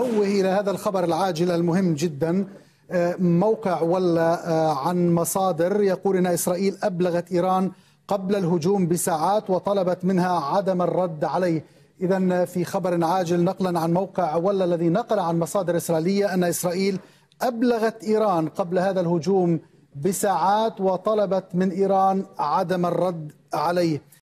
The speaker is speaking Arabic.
نوه إلى هذا الخبر العاجل المهم جدا. آه، موقع ولا آه، عن مصادر يقول أن إسرائيل أبلغت إيران قبل الهجوم بساعات وطلبت منها عدم الرد عليه. إذا في خبر عاجل نقلا عن موقع ولا الذي نقل عن مصادر إسرائيلية أن إسرائيل أبلغت إيران قبل هذا الهجوم بساعات وطلبت من إيران عدم الرد عليه.